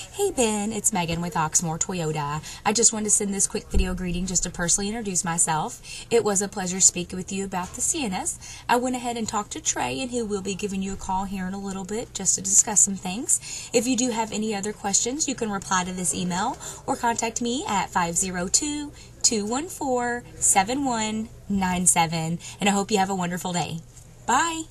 Hey Ben, it's Megan with Oxmoor Toyota. I just wanted to send this quick video greeting just to personally introduce myself. It was a pleasure speaking with you about the CNs. I went ahead and talked to Trey, and he will be giving you a call here in a little bit just to discuss some things. If you do have any other questions, you can reply to this email or contact me at 502 214 7197. And I hope you have a wonderful day. Bye.